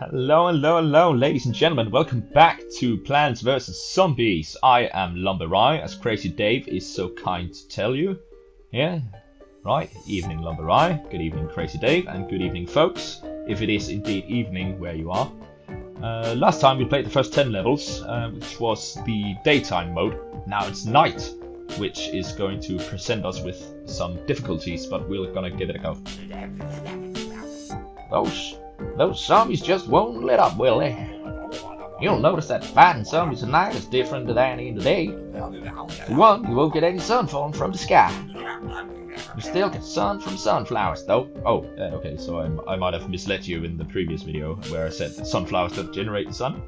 Hello, hello, hello, ladies and gentlemen. Welcome back to Plants vs. Zombies. I am Lumbah Rye, as Crazy Dave is so kind to tell you. Yeah, right. Evening, Lumbah Rye. Good evening, Crazy Dave, and good evening, folks. If it is indeed evening where you are. Uh, last time we played the first 10 levels, uh, which was the daytime mode. Now it's night, which is going to present us with some difficulties, but we're gonna give it a go. Those those zombies just won't let up, will they? You'll notice that fighting zombies at night is different than in the day. For one, you won't get any sun falling from the sky. You still get sun from sunflowers, though. Oh, uh, okay, so I'm, I might have misled you in the previous video where I said that sunflowers don't generate the sun.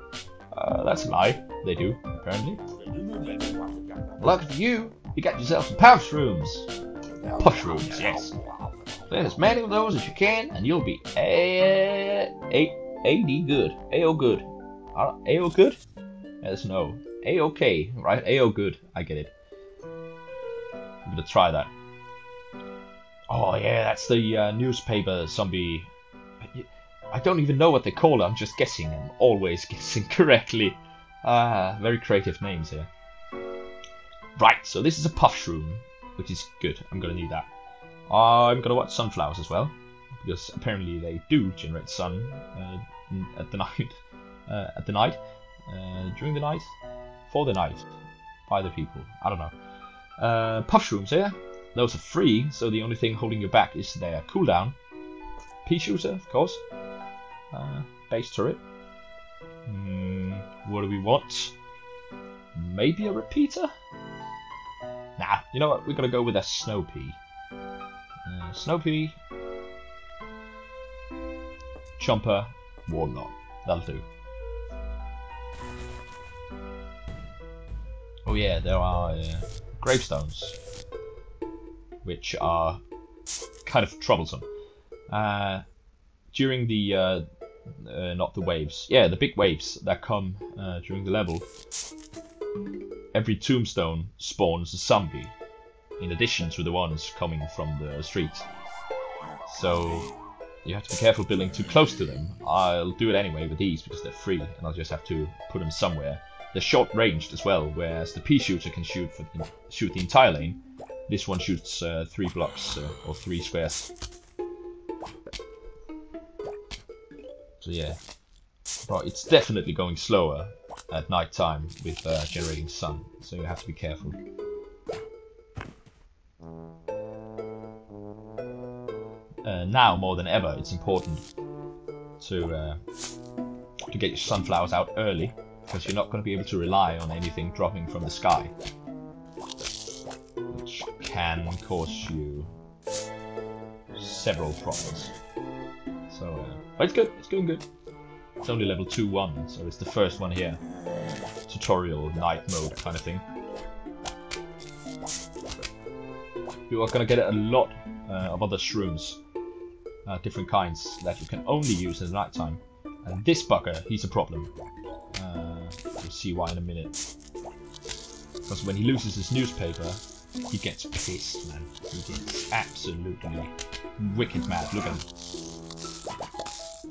Uh, that's a lie. They do, apparently. Lucky for you, you got yourself some mushrooms. Mushrooms, yes. Plant as many of those as you can, and you'll be a a a good, a good, uh, a good. Yes, no, a okay, right? A good. I get it. I'm gonna try that. Oh yeah, that's the uh, newspaper zombie. I don't even know what they call it. I'm just guessing. I'm always guessing correctly. Ah, very creative names here. Right, so this is a puff shroom, which is good. I'm gonna need that. I'm gonna watch sunflowers as well because apparently they do generate sun uh, at the night, uh, at the night, uh, during the night, for the night, by the people. I don't know. Uh, puff shrooms here. Those are free, so the only thing holding you back is their cooldown. Pea shooter, of course. Uh, base turret. Mm, what do we want? Maybe a repeater? Nah, you know what? We're gonna go with a snow pea. Snoopy, Chomper, Warlock. That'll do. Oh yeah, there are uh, gravestones, which are kind of troublesome. Uh, during the, uh, uh, not the waves, yeah, the big waves that come uh, during the level, every tombstone spawns a zombie in addition to the ones coming from the street. So you have to be careful building too close to them. I'll do it anyway with these because they're free and I'll just have to put them somewhere. They're short ranged as well, whereas the pea shooter can shoot the, shoot the entire lane. This one shoots uh, three blocks uh, or three squares. So yeah, but it's definitely going slower at night time with uh, generating sun, so you have to be careful. Uh, now more than ever, it's important to uh, to get your sunflowers out early because you're not going to be able to rely on anything dropping from the sky, which can cause you several problems. So, uh, but it's good. It's going good. It's only level 2-1, so it's the first one here. Tutorial night mode kind of thing. You are gonna get a lot uh, of other shrooms uh, different kinds that you can only use in the night time. And this bugger, he's a problem. Uh, we'll see why in a minute. Because when he loses his newspaper, he gets pissed, man. He gets absolutely wicked mad. Look at him.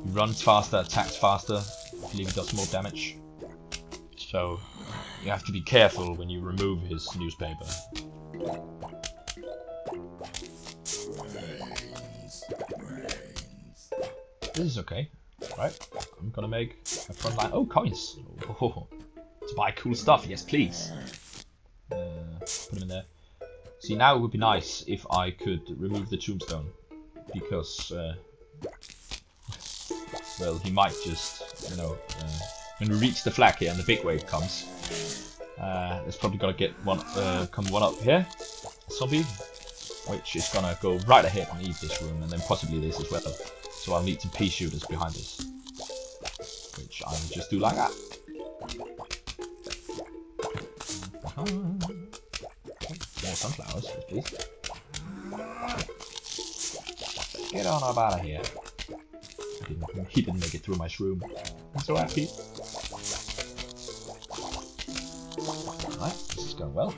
He runs faster, attacks faster. I believe he does more damage. So, you have to be careful when you remove his newspaper. This is okay. Right, I'm gonna make a front line. Oh, coins! Oh, to buy cool stuff, yes please. Uh, put them in there. See, now it would be nice if I could remove the tombstone. Because, uh, well, he might just, you know, uh, when we reach the flag here and the big wave comes, uh, there's probably gonna get one, uh, come one up here, zombie, which is gonna go right ahead and eat this shroom, and then possibly this as well. So I'll need some pea shooters behind us. Which I will just do like that. More sunflowers, please. Get on up out of here. Didn't, he didn't make it through my shroom. I'm so happy. Alright, this is going well.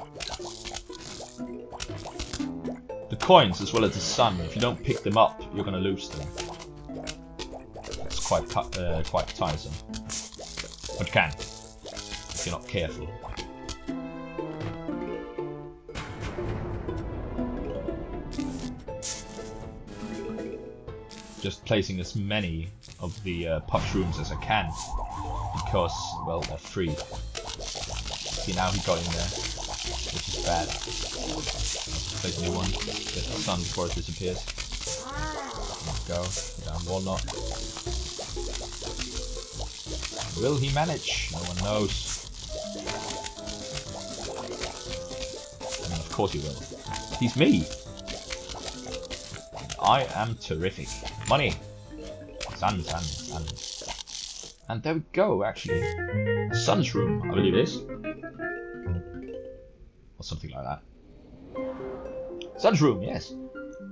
The coins as well as the sun, if you don't pick them up, you're gonna lose them quite uh, quite tiresome. But you can if you're not careful. Just placing as many of the uh, shrooms as I can because well they're free. See now he got in there, which is bad. Place a new one. Get the sun before it disappears. Go down walnut. Will he manage? No one knows. I mean, of course he will. He's me. I am terrific. Money. Sun, sun, sun. And there we go, actually. Sun Shroom, I believe it is. Or something like that. Sun Shroom, yes.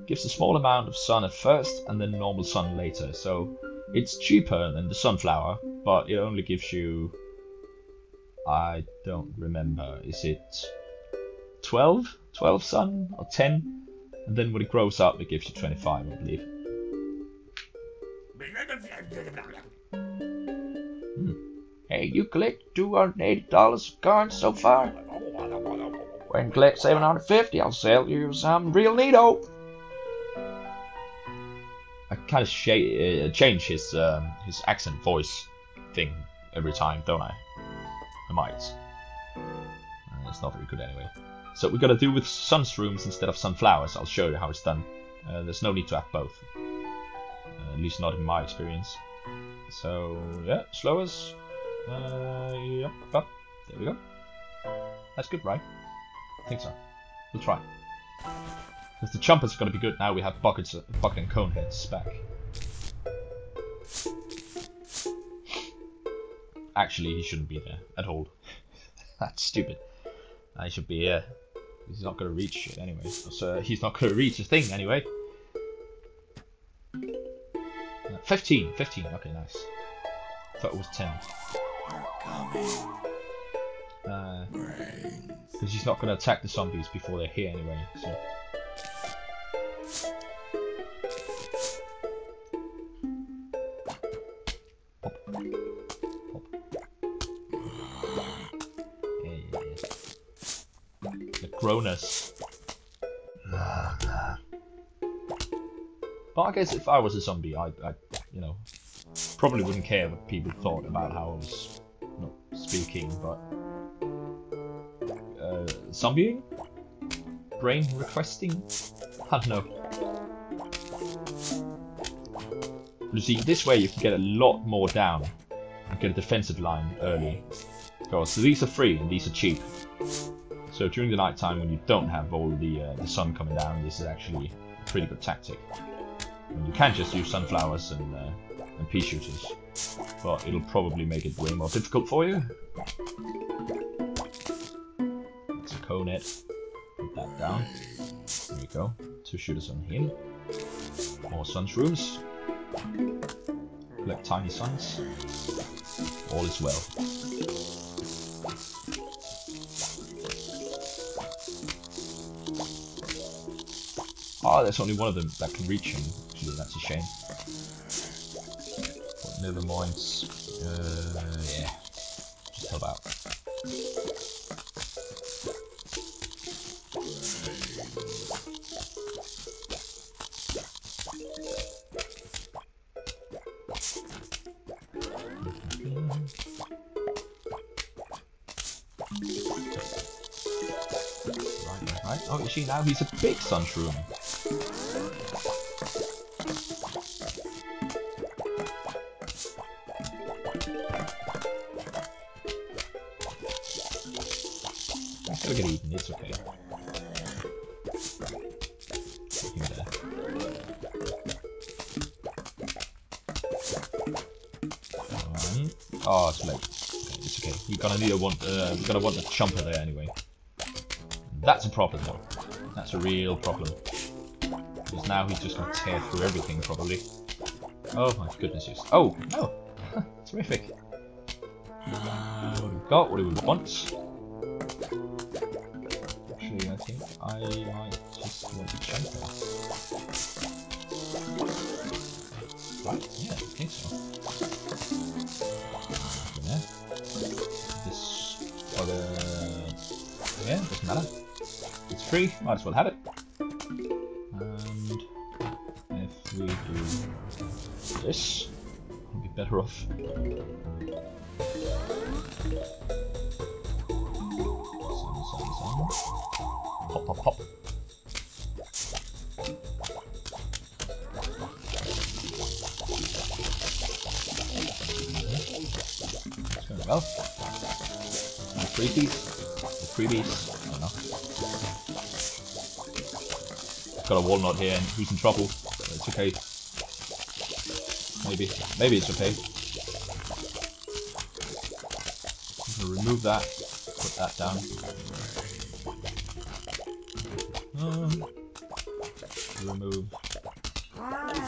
Gives a small amount of sun at first and then normal sun later. So it's cheaper than the sunflower, but it only gives you. I don't remember. Is it 12? 12 sun or 10? And then when it grows up, it gives you 25, I believe. Hmm. Hey, you collect $280 of coins so far? When you collect 750, I'll sell you some real neato. I kind of sh- uh, change his um, his accent voice thing every time, don't I? I might. Uh, it's not very good anyway. So we gotta do with sunshrooms instead of sunflowers. I'll show you how it's done. Uh, there's no need to have both. Uh, at least not in my experience. So yeah, slow as. Uh, yep, up. There we go. That's good, right? I think so. We'll try. Because the jumpers are going to be good now we have buckets, bucket and cone heads back. Actually, he shouldn't be there at all. That's stupid. I should be here. He's not going to reach it anyway. So he's not going to reach the thing anyway. Uh, 15, 15. Okay, nice. Thought it was 10. Because uh, he's not going to attack the zombies before they're here anyway. So. Groaners. But I guess if I was a zombie, I, I, you know, probably wouldn't care what people thought about how I was not speaking, but uh, zombieing, brain requesting, I don't know. You see, this way you can get a lot more down and get a defensive line early. Because these are free and these are cheap. So during the night time when you don't have all the uh, the sun coming down, this is actually a pretty good tactic. And you can just use sunflowers and uh, and pea shooters, but it'll probably make it way more difficult for you. That's a conet. Put that down. There you go. Two shooters on him. More sunshrooms. Collect tiny suns. All is well. Oh, there's only one of them that can reach him. That's a shame. But never mind. Uh, yeah. Just help out. Right, right, right. Oh, you see now he's a big sunshroom. Gonna need a want. Uh, you're gonna want the jumper there anyway. That's a problem, though. That's a real problem. Because now he's just gonna tear through everything, probably. Oh my goodness, yes. Oh, no! Terrific. What do we got? What do we want? Actually, I think I might just want a jumper. Free, might as well have it. And if we do this, we'll be better off. Sun, sun, sun. Hop. It's going well. And freebies. Or freebies. Got a walnut here and he's in trouble. It's okay. Maybe. Maybe it's okay. I'm remove that. Put that down. Um, remove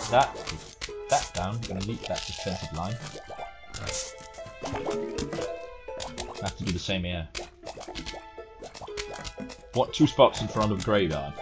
that. That down. gonna meet that defensive line. I have to do the same here. What two spots in front of graveyard?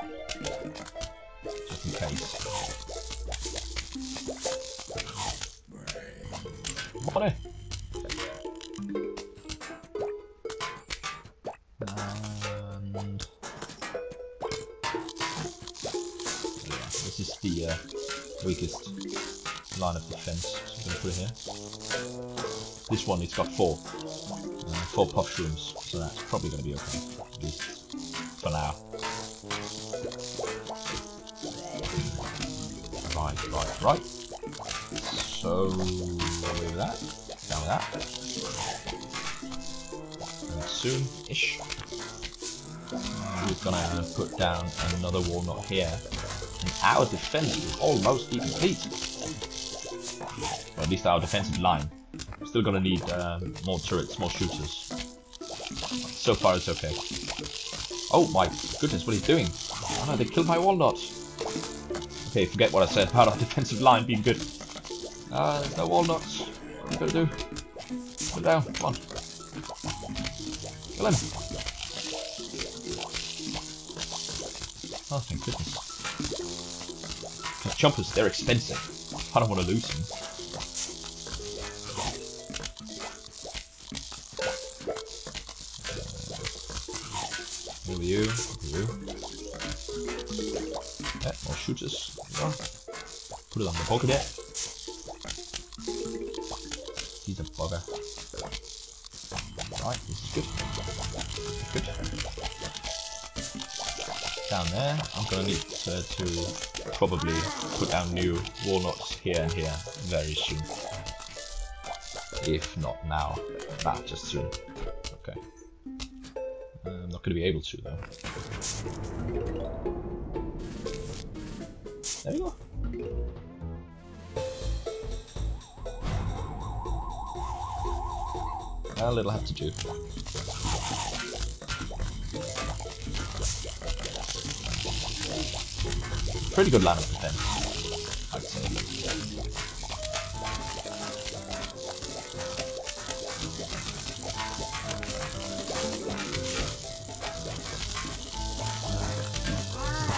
One, it's got four, uh, four puff shrooms, so that's probably gonna be okay, for now. Right, right, right. So with that, down with that. And soon-ish. We're gonna put down another walnut here. And our defense is almost complete. Or at least our defensive line. Still gonna need um, more turrets, more shooters. So far it's okay. Oh my goodness, what are you doing? Oh no, they killed my walnut. Okay, forget what I said about our defensive line being good. Uh, no walnuts. What are you gonna do? Put down, come on. Kill him. Oh, thank goodness. Those jumpers, they're expensive. I don't want to lose them. You, you. Yeah, more shooters. Put it on the pocket. He's a bugger. This is good. Good. Down there, I'm gonna need to probably put down new walnuts here and here very soon. If not now, nah, just soon. Not gonna be able to though. There you go. A little have to do. Pretty good line of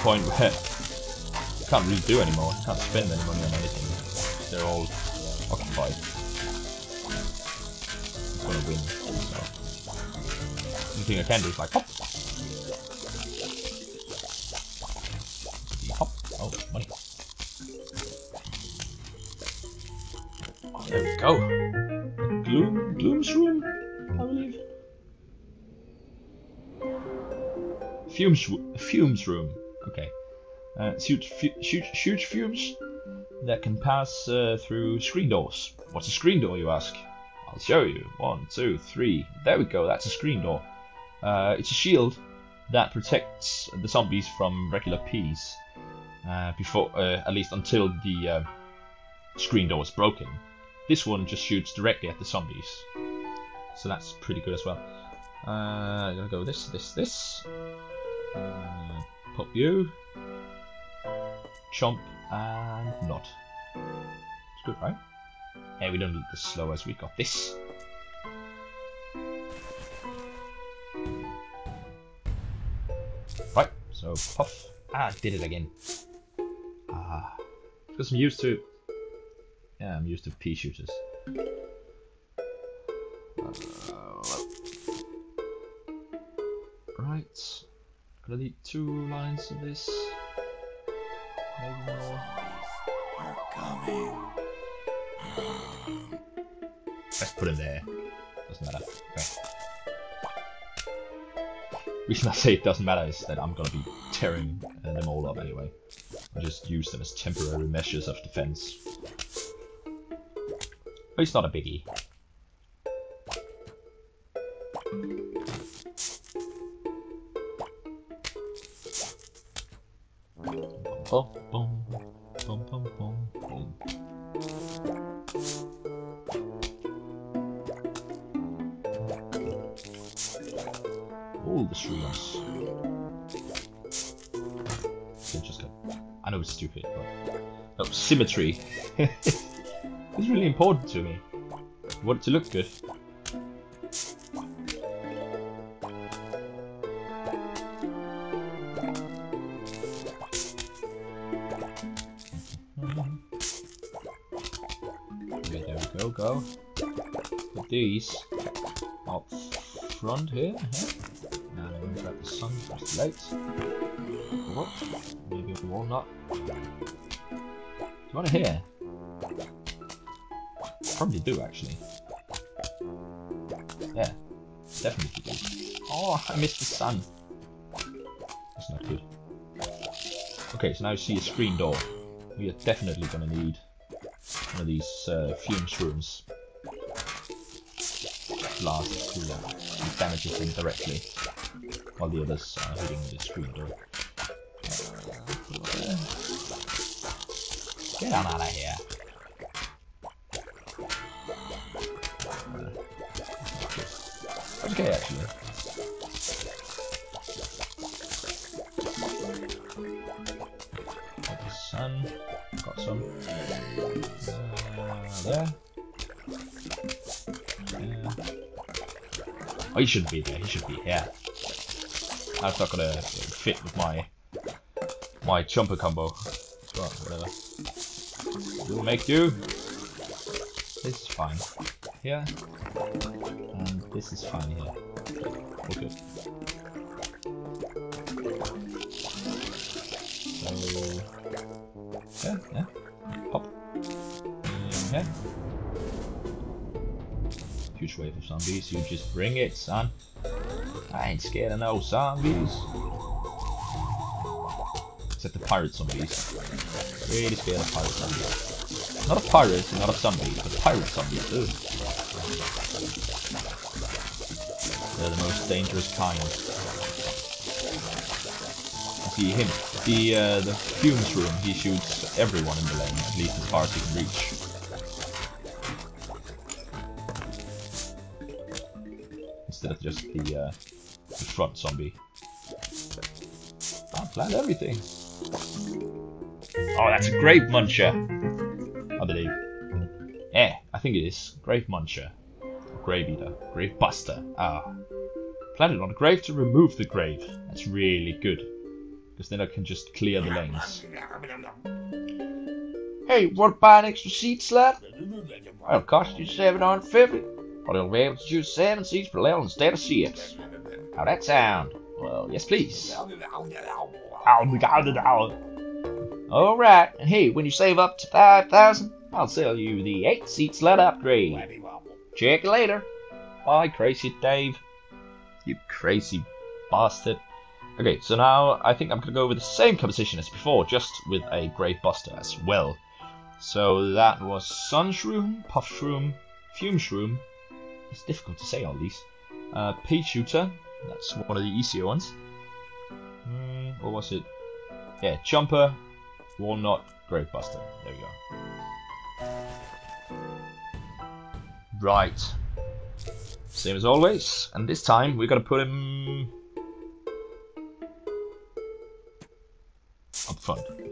point where you can't really do anymore. You can't spend any money on anything. They're all occupied. I'm gonna win. So. Only thing I can do is like hop. Hop. Oh, money. Oh, there we go. Gloom, Gloom's room, I believe. Fumes, fume shroom. Okay. Uh, huge, huge, huge fumes that can pass uh, through screen doors. What's a screen door, you ask? I'll show you. One, two, three. There we go. That's a screen door. Uh, it's a shield that protects the zombies from regular peas. Uh, before, uh, at least until the uh, screen door is broken. This one just shoots directly at the zombies, so that's pretty good as well. I'm gonna go this, this, this. Pop you, chomp, and not. It's good, right? Hey, we don't need this slow as we got this. Right, so puff. Ah, did it again. Ah, because I'm used to. Yeah, I'm used to pea shooters. Uh, right. Gonna need two lines of this. Maybe more. Are coming. Let's put him there. Doesn't matter. Okay. Reason I say it doesn't matter is that I'm gonna be tearing them all up anyway. I just use them as temporary measures of defense. But it's not a biggie. Symmetry is really important to me. I want it to look good. Okay, there we go, go. Put these up front here. huh? Now we grab the sun, the lights. What? Maybe a walnut. You want to hear? Probably do actually. Yeah, definitely do. Oh, I missed the sun. That's not good. Okay, so now you see a screen door. We are definitely gonna need one of these uh, fume shrooms. Blast to uh, damages them directly, while the others are hitting the screen door. Get on out of here. Okay, actually. Got the sun. Got some. Uh, there. Oh, he shouldn't be there. He should be here. That's not gonna fit with my my jumper combo. We'll make do. This is fine. Here. And this is fine here. Okay. So yeah, yeah. Pop. Yeah. Huge wave of zombies, you just bring it, son. I ain't scared of no zombies. Except the pirate zombies. Really scared of pirate zombies. Not of pirates, not of zombies, but pirate zombies too. They're the most dangerous kind. See him, the uh, the fume shroom, he shoots everyone in the lane, at least as far as he can reach. Instead of just the, uh, the front zombie. I planned everything. Oh, that's a grape muncher. I believe. Yeah, I think it is. Grape muncher. Grave eater. Grave buster. Ah. Planted on a grave to remove the grave. That's really good. Because then I can just clear the lanes. Hey, want to buy an extra seat slot? It'll cost you seven hundred fifty, but you'll be able to choose seven seats per level instead of six. How that sound? Well, yes, please. All right, and hey, when you save up to five thousand, I'll sell you the eight seat slot upgrade. Check you later. Bye, crazy Dave. You crazy bastard. Okay, so now I think I'm gonna go with the same composition as before, just with a Grave Buster as well. So that was Sun Shroom, Puff Shroom, Fume Shroom. It's difficult to say all these. Uh, Pea Shooter, that's one of the easier ones. Mm, what was it? Yeah, Jumper, Walnut, Grave Buster. There we go. Right. Same as always, and this time we're gonna put him up front.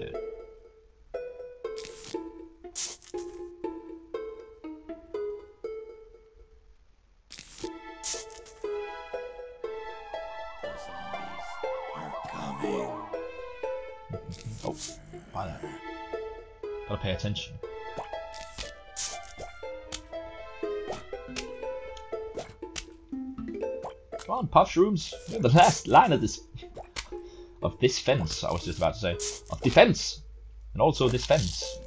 You're the last line of this. of this fence. I was just about to say of defense, and also this fence.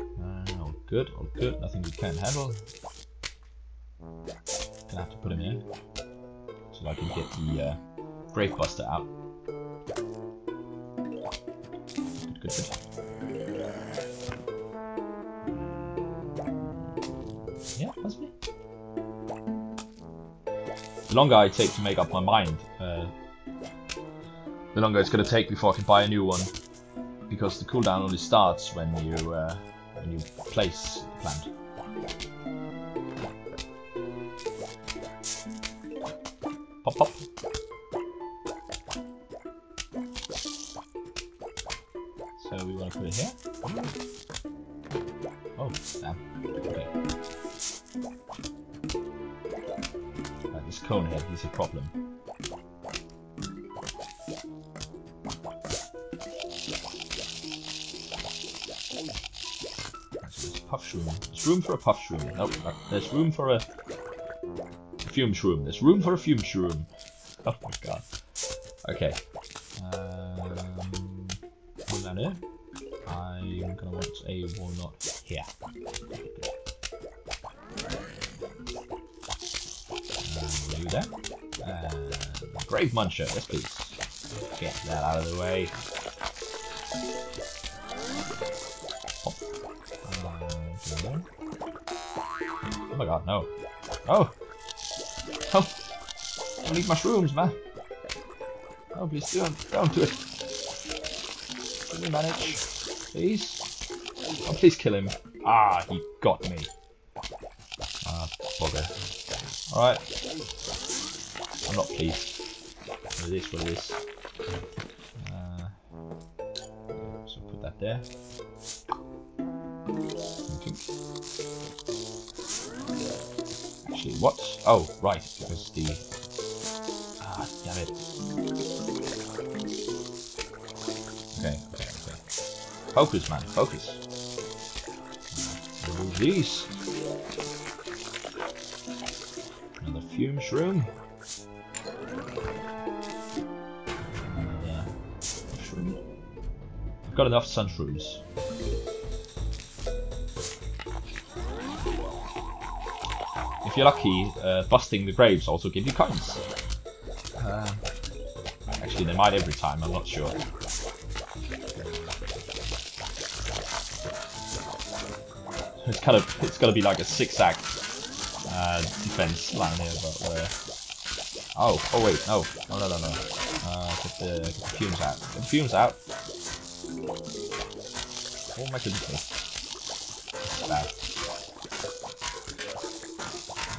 Uh, all good, all good. Nothing we can't handle. Gonna have to put him in so I can get the uh, Buster out. Good, good, good. The longer I take to make up my mind, uh, the longer it's gonna take before I can buy a new one. Because the cooldown only starts when you uh, when you place the plant. For a puff shroom. Nope, no, there's room for a, fume shroom. There's room for a fume shroom. Oh my god. Okay. Um, that. I'm gonna want a walnut here. There. And Grave Muncher, yes please. Get that out of the way. My god, no. Oh! Oh! Don't mushrooms, man. Oh, please don't, don't do it. Can we manage? Please? Oh, please kill him. Ah, he got me. Ah, bugger. Alright. I'm not pleased. What is, what it is. Uh, so put that there. What? Oh, right, because the... Ah, damn it. Okay, okay, okay. Focus, man, focus. Remove these. Another fume shroom. Another shroom. I've got enough sun you're lucky, uh, busting the graves also give you coins. Uh, actually, they might every time. I'm not sure. It's kind of it's got to be like a six act uh, defense line here, but uh, oh oh wait no no no no no uh, get the, get the fumes out get the fumes out. Oh my goodness!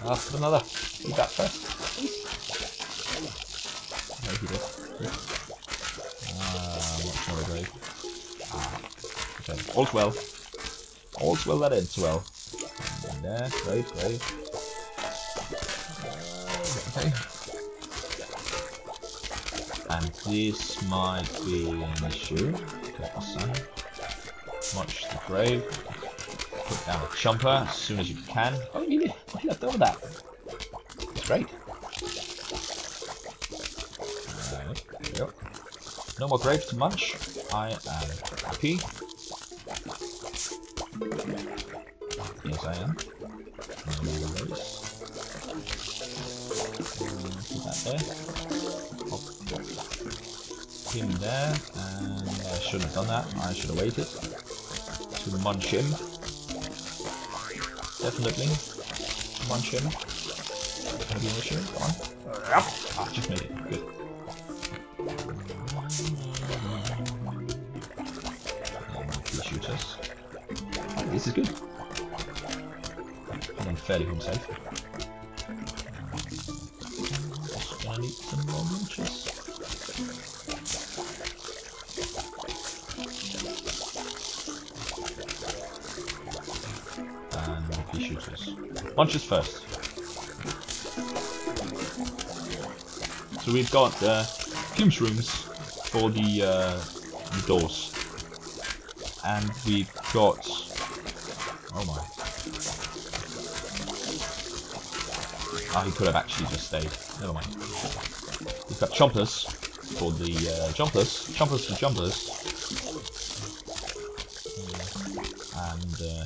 Put another. Eat that first. No, he did. Uh, what's another grave? Ah, okay. All's well. All's well that ends well. And there, grave, grave. Uh, okay. And this might be an issue. The sun. Watch the grave. Put down a chomper as soon as you can. Oh, you did. I left over that. That's great. Alright, there we go. No more grapes to munch. I am happy. Yes, I am. No more grapes. Put that there. Him there, and I shouldn't have done that. I should have waited to munch him. Definitely munch him. Gonna be an issue. Come on. Ah, just made it. Good. He shoots us. This is good. And then fairly home safe. Just need some more us. Munches first. So we've got uh, shrooms for the, uh, the doors. And we've got... Oh my. Ah, he could have actually just stayed. Never mind. We've got jumpers for the uh, jumpers, jumpers for jumpers. And uh,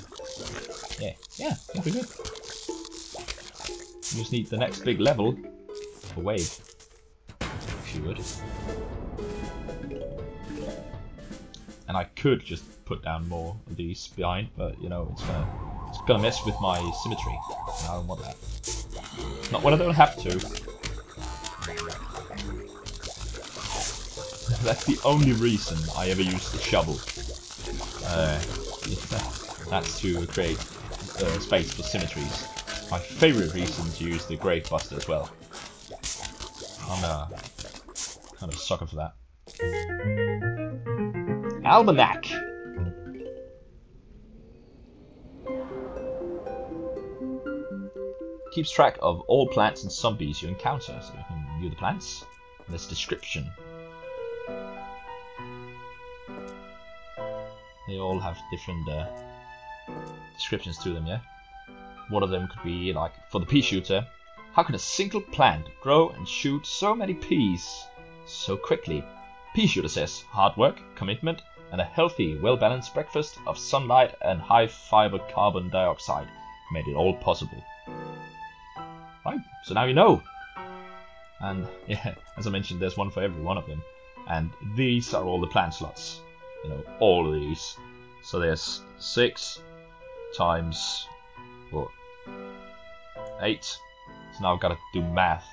yeah, yeah, be good. You just need the next big level a wave, if you would. And I could just put down more of these behind, but you know, it's gonna it's gonna mess with my symmetry. And I don't want that. Not when I don't have to. That's the only reason I ever use the shovel. Uh, that's to create uh, space for symmetries. My favorite reason to use the Grave Buster as well. I'm a kind of sucker for that. Almanac! Keeps track of all plants and zombies you encounter, so you can view the plants. There's description. They all have different uh, descriptions to them, yeah? One of them could be like, for the pea shooter, how can a single plant grow and shoot so many peas so quickly? Pea shooter says, hard work, commitment, and a healthy, well balanced breakfast of sunlight and high fiber carbon dioxide made it all possible. Right, so now you know. And yeah, as I mentioned, there's one for every one of them. And these are all the plant slots. You know, all of these. So there's six times what? Eight. So now I've got to do math.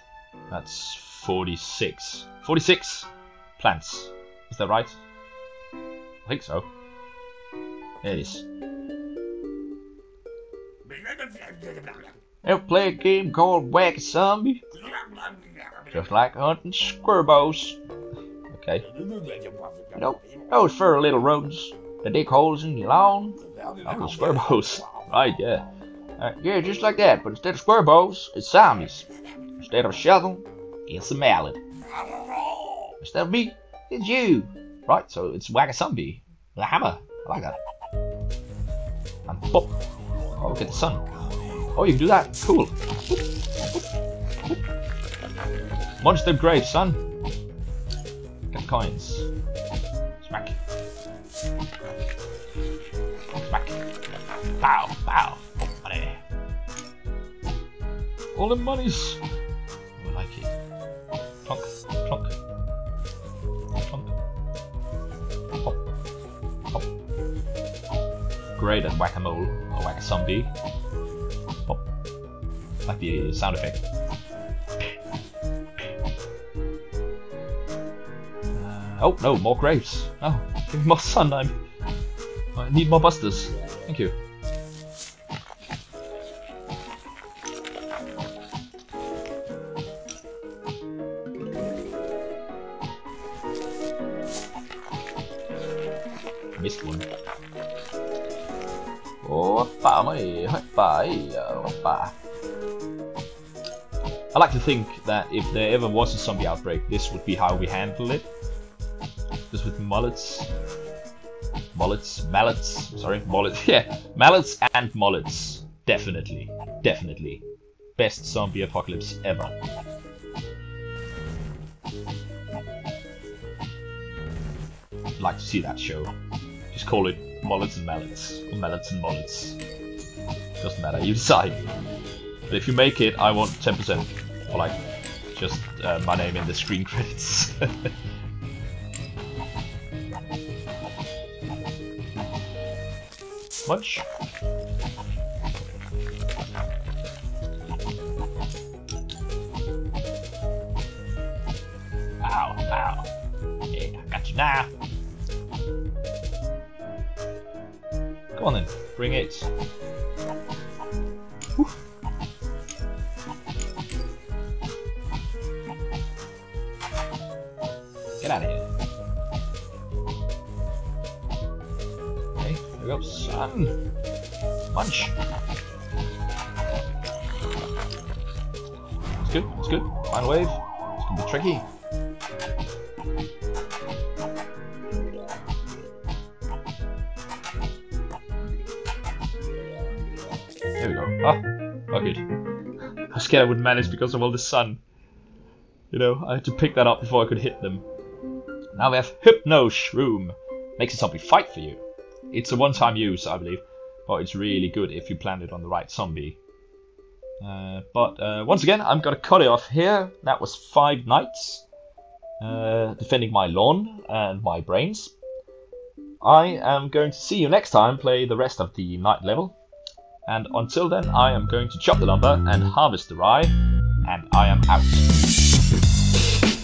That's 46. 46 plants. Is that right? I think so. It is. Ever play a game called Whack Zombie? Just like hunting squirbows. Okay. Know, those furry little rodents that dig holes in your lawn? Oh, squirbows. Right, yeah. Uh, yeah, just like that, but instead of squirbows, it's zombies. Instead of a shovel, it's a mallet. Instead of me, it's you. Right, so it's whack zombie. With a hammer. I like that. And pop. Oh, get the sun. Oh, you can do that. Cool. Monster grave, son. Get coins. Smack. Smack. Pow, pow. All the monies. I like it. Plunk, plunk. Plunk. Hop. Hop. Great at whack-a-mole or whack-a-zombie. Pop. Like the sound effect. Uh, oh no, more graves. Oh, give me more sun. I'm, I need more busters. Thank you. Hoppa. I like to think that if there ever was a zombie outbreak, this would be how we handle it. Just with mullets. Mullets, mallets, sorry, mullets, yeah, mallets and mullets. Definitely, definitely. Best zombie apocalypse ever. I'd Like to see that show. Just call it mullets and mallets, or mallets and mullets. Doesn't matter, you decide. But if you make it, I want 10%. Or like, just uh, my name in the screen credits. Much? Ow, ow. Yeah, I got you now. Come on then, bring it. Munch! It's good, it's good. Fine wave. It's gonna be tricky. There we go. Ah, oh good. I was scared I wouldn't manage because of all the sun. You know, I had to pick that up before I could hit them. Now we have Hypno Shroom. Makes a zombie fight for you. It's a one-time use, I believe, but it's really good if you plant it on the right zombie. Uh, but uh, once again, I'm gonna cut it off here. That was five nights uh, defending my lawn and my brains. I am going to see you next time play the rest of the night level. And until then, I am going to chop the lumber and harvest the rye, and I am out.